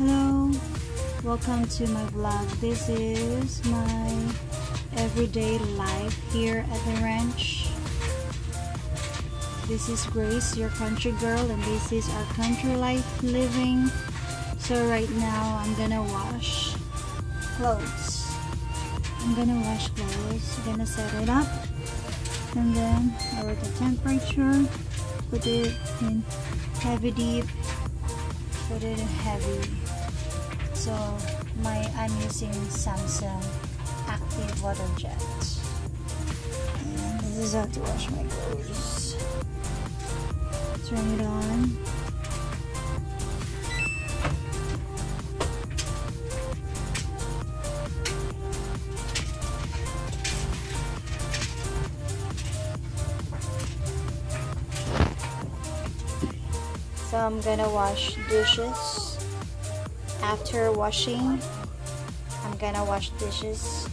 Hello, welcome to my vlog. This is my everyday life here at the ranch. This is Grace, your country girl, and this is our country life living. So right now, I'm gonna wash clothes. I'm gonna wash clothes, I'm gonna set it up, and then lower the temperature, put it in heavy deep, put it heavy. So my I'm using Samsung Active Water Jet. And this is how to wash my clothes. Turn it on. So I'm gonna wash dishes. After washing, I'm gonna wash dishes